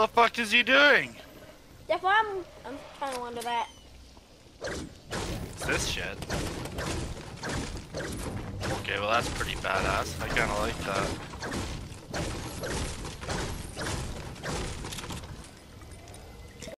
the fuck is he doing? That's I'm, I'm trying to wonder that. It's this shit. Okay, well that's pretty badass. I kinda like that.